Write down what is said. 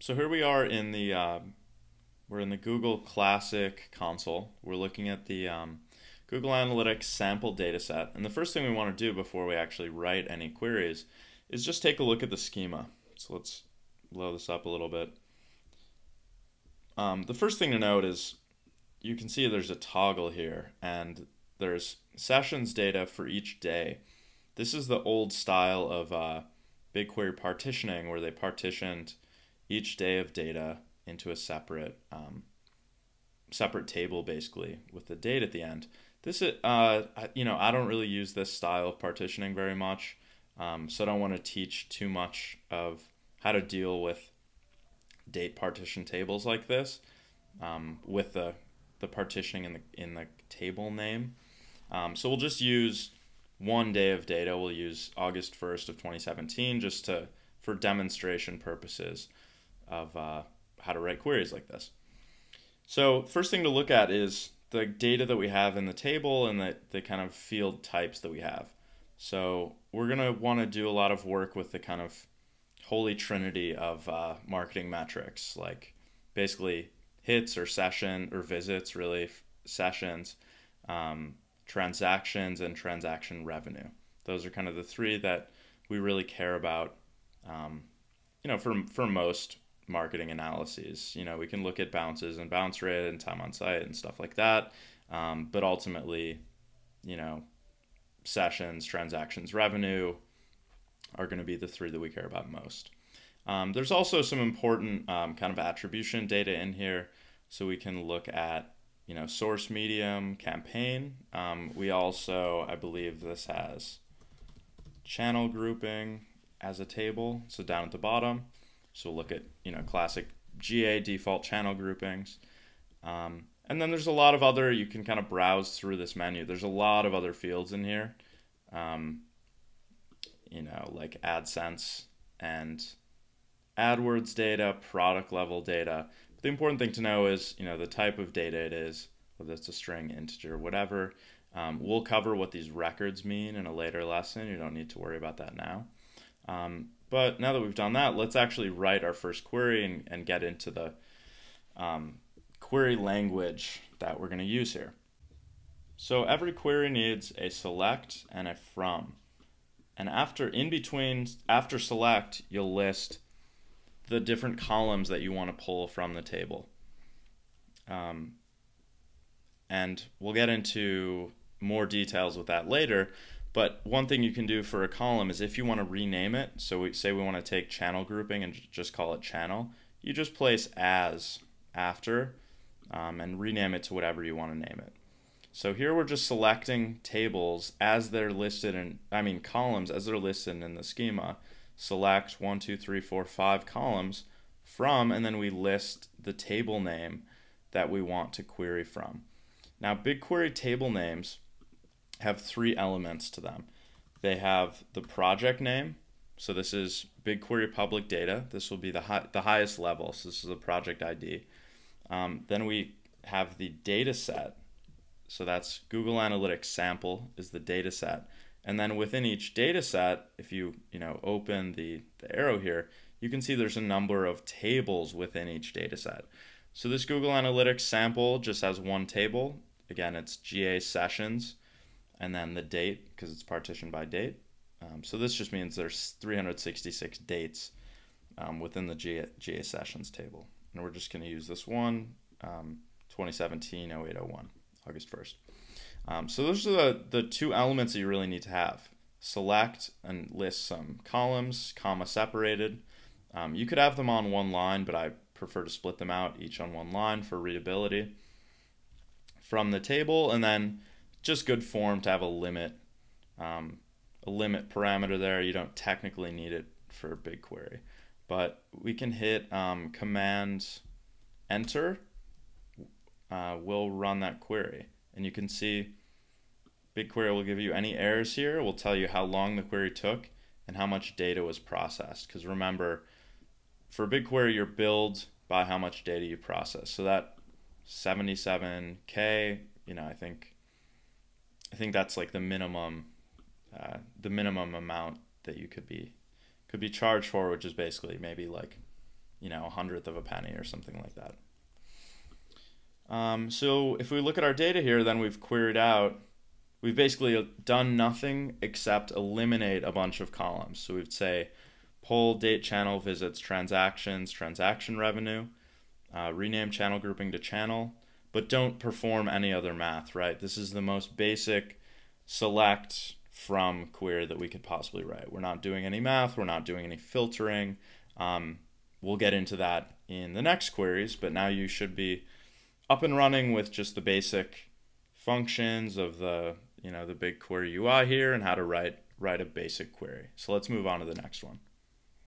So here we are in the um, we're in the Google Classic console. We're looking at the um, Google Analytics sample dataset, and the first thing we want to do before we actually write any queries is just take a look at the schema. So let's blow this up a little bit. Um, the first thing to note is you can see there's a toggle here, and there's sessions data for each day. This is the old style of uh, BigQuery partitioning where they partitioned each day of data into a separate um, separate table basically with the date at the end. This is, uh, you know, I don't really use this style of partitioning very much, um, so I don't want to teach too much of how to deal with date partition tables like this um, with the the partitioning in the in the table name. Um, so we'll just use one day of data. We'll use August 1st of 2017 just to for demonstration purposes of uh, how to write queries like this. So first thing to look at is the data that we have in the table and the, the kind of field types that we have. So we're going to want to do a lot of work with the kind of holy trinity of uh, marketing metrics, like basically hits or session or visits, really sessions, um, transactions, and transaction revenue. Those are kind of the three that we really care about. Um, you know, for for most marketing analyses, you know, we can look at bounces and bounce rate and time on site and stuff like that. Um, but ultimately, you know, sessions, transactions, revenue are going to be the three that we care about most. Um, there's also some important um, kind of attribution data in here. So we can look at, you know, source medium, campaign. Um, we also, I believe this has channel grouping as a table. So down at the bottom. So we'll look at, you know, classic GA default channel groupings. Um, and then there's a lot of other, you can kind of browse through this menu. There's a lot of other fields in here. Um, you know, like AdSense and AdWords data, product level data. But the important thing to know is, you know, the type of data it is, whether it's a string, integer, whatever. Um, we'll cover what these records mean in a later lesson. You don't need to worry about that now. Um, but now that we've done that, let's actually write our first query and, and get into the um, query language that we're going to use here. So every query needs a select and a from. And after, in between, after select, you'll list the different columns that you want to pull from the table. Um, and we'll get into more details with that later. But one thing you can do for a column is if you want to rename it, so we say we want to take channel grouping and just call it channel, you just place as after um, and rename it to whatever you want to name it. So here we're just selecting tables as they're listed in, I mean columns as they're listed in the schema select one, two, three, four, five columns from, and then we list the table name that we want to query from. Now, BigQuery table names have three elements to them. They have the project name, so this is BigQuery public data. This will be the, high, the highest level, so this is the project ID. Um, then we have the data set, so that's Google Analytics sample is the data set. And then within each data set, if you, you know, open the, the arrow here, you can see there's a number of tables within each data set. So this Google Analytics sample just has one table. Again, it's GA sessions and then the date because it's partitioned by date. Um, so this just means there's 366 dates um, within the GA, GA sessions table. And we're just going to use this one, um, 2017 0801, August 1st. Um, so those are the, the two elements that you really need to have. Select and list some columns, comma separated. Um, you could have them on one line, but I prefer to split them out, each on one line for readability. From the table, and then just good form to have a limit, um, a limit parameter there. You don't technically need it for BigQuery, but we can hit um, Command Enter. Uh, we'll run that query, and you can see BigQuery will give you any errors here. It will tell you how long the query took and how much data was processed. Because remember, for BigQuery, you're billed by how much data you process. So that 77k, you know, I think, I think that's like the minimum, uh, the minimum amount that you could be, could be charged for, which is basically maybe like you know, a hundredth of a penny or something like that. Um, so if we look at our data here, then we've queried out, we've basically done nothing except eliminate a bunch of columns. So we'd say pull date channel visits transactions, transaction revenue, uh, rename channel grouping to channel, but don't perform any other math, right? This is the most basic select from query that we could possibly write. We're not doing any math, we're not doing any filtering. Um, we'll get into that in the next queries, but now you should be up and running with just the basic functions of the you know the BigQuery UI here and how to write write a basic query. So let's move on to the next one.